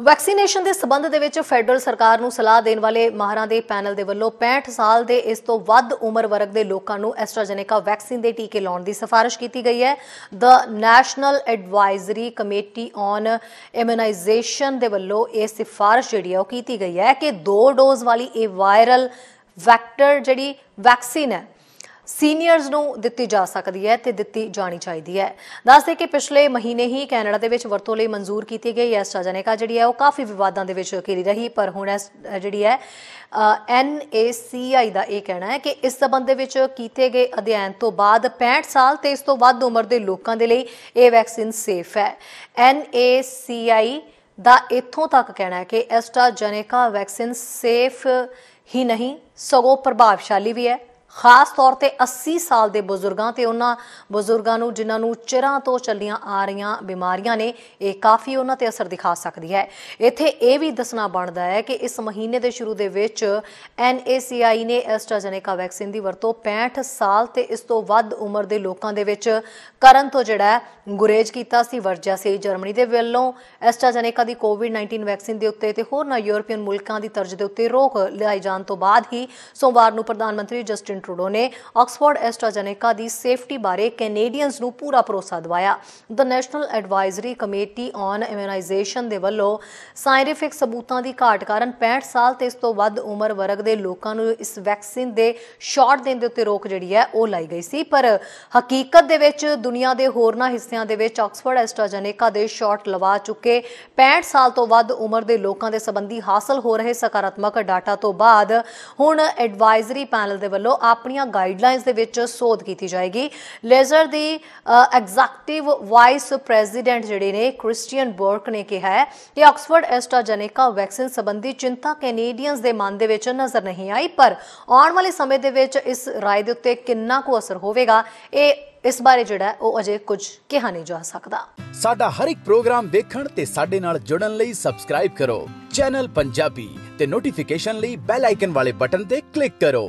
Vaccination ਦੇ ਸਬੰਧ ਦੇ ਵਿੱਚ ਫੈਡਰਲ ਸਰਕਾਰ ਨੂੰ ਸਲਾਹ ਦੇਣ ਵਾਲੇ ਮਾਹਰਾਂ ਦੇ ਪੈਨਲ ਦੇ ਵੱਲੋਂ 65 ਸਾਲ ਦੇ ਇਸ ਤੋਂ ਵੱਧ ਉਮਰ ਵਰਗ ਦੇ ਲੋਕਾਂ ਨੂੰ ਐਸਟਰਾਜੈਨੇਕਾ ਵੈਕਸੀਨ ਦੇ ਟੀਕੇ ਲਾਉਣ ਦੀ ਸਿਫਾਰਿਸ਼ ਕੀਤੀ ਗਈ ਹੈ। The national advisory committee on immunization ਦੇ ਵੱਲੋਂ ਇਹ ਸਿਫਾਰਿਸ਼ ਜਿਹੜੀ ਹੈ ਉਹ ਕੀਤੀ ਗਈ ਹੈ ਕਿ ਦੋ ਡੋਜ਼ ਵਾਲੀ ਇਹ ਵਾਇਰਲ ਵੈਕਟਰ ਜਿਹੜੀ ਵੈਕਸੀਨ ਹੈ ਸੀਨੀਅਰਸ ਨੂੰ ਦਿੱਤੀ ਜਾ ਸਕਦੀ ਹੈ ਤੇ ਦਿੱਤੀ ਜਾਣੀ ਚਾਹੀਦੀ ਹੈ। ਦੱਸਦੇ ਕਿ ਪਿਛਲੇ ਮਹੀਨੇ ਹੀ ਕੈਨੇਡਾ ਦੇ ਵਿੱਚ ਵਰਤੋਂ ਲਈ ਮਨਜ਼ੂਰ ਕੀਤੀ ਗਈ ਐਸਟਰਾਜੇਨੇਕਾ ਜਿਹੜੀ ਹੈ ਉਹ ਕਾਫੀ ਵਿਵਾਦਾਂ ਦੇ ਵਿੱਚ ਘਿਰੀ ਰਹੀ, ਪਰ ਹੁਣ ਇਸ ਜਿਹੜੀ ਹੈ ਐਨਏਸੀਆਈ ਦਾ ਇਹ ਕਹਿਣਾ ਹੈ ਕਿ ਇਸ ਸਬੰਧ ਦੇ ਵਿੱਚ ਕੀਤੇ ਗਏ ਅਧਿਐਨ ਤੋਂ ਬਾਅਦ 65 ਸਾਲ ਤੇ ਇਸ ਤੋਂ ਵੱਧ ਉਮਰ ਦੇ ਲੋਕਾਂ ਦੇ ਲਈ ਇਹ ਵੈਕਸੀਨ ਸੇਫ ਹੈ। ਐਨਏਸੀਆਈ ਦਾ ਇਥੋਂ ਤੱਕ ਕਹਿਣਾ ਹੈ ਕਿ ਐਸਟਰਾਜੇਨੇਕਾ ਵੈਕਸੀਨ ਸੇਫ ਹੀ ਨਹੀਂ, ਸਗੋਂ ਪ੍ਰਭਾਵਸ਼ਾਲੀ ਵੀ ਹੈ। ਖਾਸ ਤੌਰ ਤੇ 80 ਸਾਲ ਦੇ ਬਜ਼ੁਰਗਾਂ ਤੇ ਉਹਨਾਂ ਬਜ਼ੁਰਗਾਂ ਨੂੰ ਜਿਨ੍ਹਾਂ ਨੂੰ ਚਿਰਾਂ ਤੋਂ ਚੱਲੀਆਂ ਆ ਰਹੀਆਂ ਬਿਮਾਰੀਆਂ ਨੇ, ਇਹ ਕਾਫੀ ਉਹਨਾਂ ਤੇ ਅਸਰ ਦਿਖਾ ਸਕਦੀ ਹੈ। ਇੱਥੇ ਇਹ ਵੀ ਦੱਸਣਾ ਬਣਦਾ ਹੈ ਕਿ ਇਸ ਮਹੀਨੇ ਦੇ ਸ਼ੁਰੂ ਦੇ ਵਿੱਚ NACI ਨੇ ਐਸਟਰਾਜੇਨੇਕਾ ਵੈਕਸੀਨ ਦੀ ਵਰਤੋਂ 65 ਸਾਲ ਤੇ ਇਸ ਤੋਂ ਵੱਧ ਉਮਰ ਦੇ ਲੋਕਾਂ ਦੇ ਵਿੱਚ ਕਰਨ ਤੋਂ ਜਿਹੜਾ ਗੁਰੇਜ ਕੀਤਾ ਸੀ, ਵਰਜਿਆ ਸੀ। ਜਰਮਨੀ ਦੇ ਵੱਲੋਂ ਐਸਟਰਾਜੇਨੇਕਾ ਦੀ ਕੋਵਿਡ-19 ਵੈਕਸੀਨ ਦੇ ਉੱਤੇ ਤੇ ਹੋਰਨਾਂ ਯੂਰਪੀਅਨ ਮੁਲਕਾਂ ਦੀ ਤਰਜ ਦੇ ਉੱਤੇ ਰੋਕ ਲਾਈ ਜਾਣ ਤੋਂ ਬਾਅਦ ਹੀ ਸੋਮਵਾਰ ਨੂੰ ਪ੍ਰਧਾਨ ਮੰਤਰੀ ਜਸਟਿਨ ਟਰੂਡੋ ਨੇ ਆਕਸਫੋਰਡ ਐਸਟਰਾਜੇਨੇਕਾ ਦੀ ਸੇਫਟੀ ਬਾਰੇ ਕੈਨੇਡੀਅਨਸ ਨੂੰ ਪੂਰਾ ਭਰੋਸਾ ਦਿਵਾਇਆ। The national advisory committee on immunization ਦੇ ਵੱਲੋਂ ਸਾਇੰਟਿਫਿਕ ਸਬੂਤਾਂ ਦੀ ਘਾਟ ਕਾਰਨ 65 ਸਾਲ ਤੇ ਇਸ ਤੋਂ ਵੱਧ ਉਮਰ ਵਰਗ ਦੇ ਲੋਕਾਂ ਨੂੰ ਇਸ ਵੈਕਸੀਨ ਦੇ ਸ਼ਾਟ ਦੇਣ ਦੇ ਉੱਤੇ ਰੋਕ ਜਿਹੜੀ ਹੈ ਉਹ ਲਾਈ ਗਈ ਸੀ। ਪਰ ਹਕੀਕਤ ਦੇ ਵਿੱਚ ਦੁਨੀਆ ਦੇ ਹੋਰਨਾਂ ਹਿੱਸਿਆਂ ਦੇ ਵਿੱਚ ਆਕਸਫੋਰਡ ਐਸਟਰਾਜੇਨੇਕਾ ਦੇ ਸ਼ਾਟ ਲਵਾ ਚੁੱਕੇ 65 ਸਾਲ ਤੋਂ ਵੱਧ ਉਮਰ ਦੇ ਲੋਕਾਂ ਦੇ ਸੰਬੰਧੀ ਹਾਸਲ ਹੋ ਰਹੇ ਸਕਾਰਾਤਮਕ ਡਾਟਾ ਤੋਂ ਬਾਅਦ ਹੁਣ ਐਡਵਾਈਜ਼ਰੀ ਪੈਨਲ ਦੇ ਵੱਲੋਂ ਆਪਣੀਆਂ ਗਾਈਡਲਾਈਨਸ ਦੇ ਵਿੱਚ ਸੋਧ ਕੀਤੀ ਜਾਏਗੀ। ਲੇਜ਼ਰ ਦੀ ਐਗਜ਼ੈਕਟਿਵ ਵਾਈਸ ਪ੍ਰੈਜ਼ੀਡੈਂਟ ਜਿਹੜੇ ਨੇ ਕ੍ਰਿਸਟੀਅਨ ਬਰਕ ਨੇ ਕਿਹਾ ਹੈ ਕਿ ਆਕਸਫੋਰਡ ਐਸਟਰਾਜੇਨੇਕਾ ਵੈਕਸੀਨ ਸੰਬੰਧੀ ਚਿੰਤਾ ਕੈਨੇਡੀਅਨਸ ਦੇ ਮਨ ਦੇ ਵਿੱਚ ਨਜ਼ਰ ਨਹੀਂ ਆਈ, ਪਰ ਆਉਣ ਵਾਲੇ ਸਮੇਂ ਦੇ ਵਿੱਚ ਇਸ ਰਾਏ ਦੇ ਉੱਤੇ ਕਿੰਨਾ ਕੁ ਅਸਰ ਹੋਵੇਗਾ, ਇਹ ਇਸ ਬਾਰੇ ਜਿਹੜਾ ਉਹ ਅਜੇ ਕੁਝ ਕਿਹਾ ਨਹੀਂ ਜਾ ਸਕਦਾ। ਸਾਡਾ ਹਰ ਇੱਕ ਪ੍ਰੋਗਰਾਮ ਦੇਖਣ ਤੇ ਸਾਡੇ ਨਾਲ ਜੁੜਨ ਲਈ ਸਬਸਕ੍ਰਾਈਬ ਕਰੋ। ਚੈਨਲ ਪੰਜਾਬੀ ਤੇ ਨੋਟੀਫਿਕੇਸ਼ਨ ਲਈ ਬੈਲ ਆਈਕਨ ਵਾਲੇ ਬਟਨ ਤੇ ਕਲਿੱਕ ਕਰੋ।